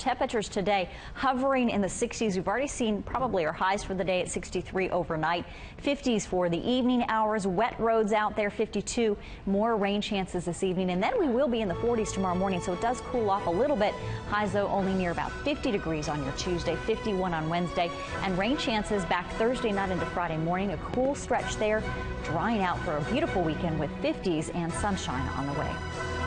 Temperatures today hovering in the 60s. We've already seen probably our highs for the day at 63 overnight. 50s for the evening hours. Wet roads out there 52. More rain chances this evening. And then we will be in the 40s tomorrow morning. So it does cool off a little bit. Highs though only near about 50 degrees on your Tuesday, 51 on Wednesday. And rain chances back Thursday night into Friday morning. A cool stretch there. Drying out for a beautiful weekend with 50s and sunshine on the way.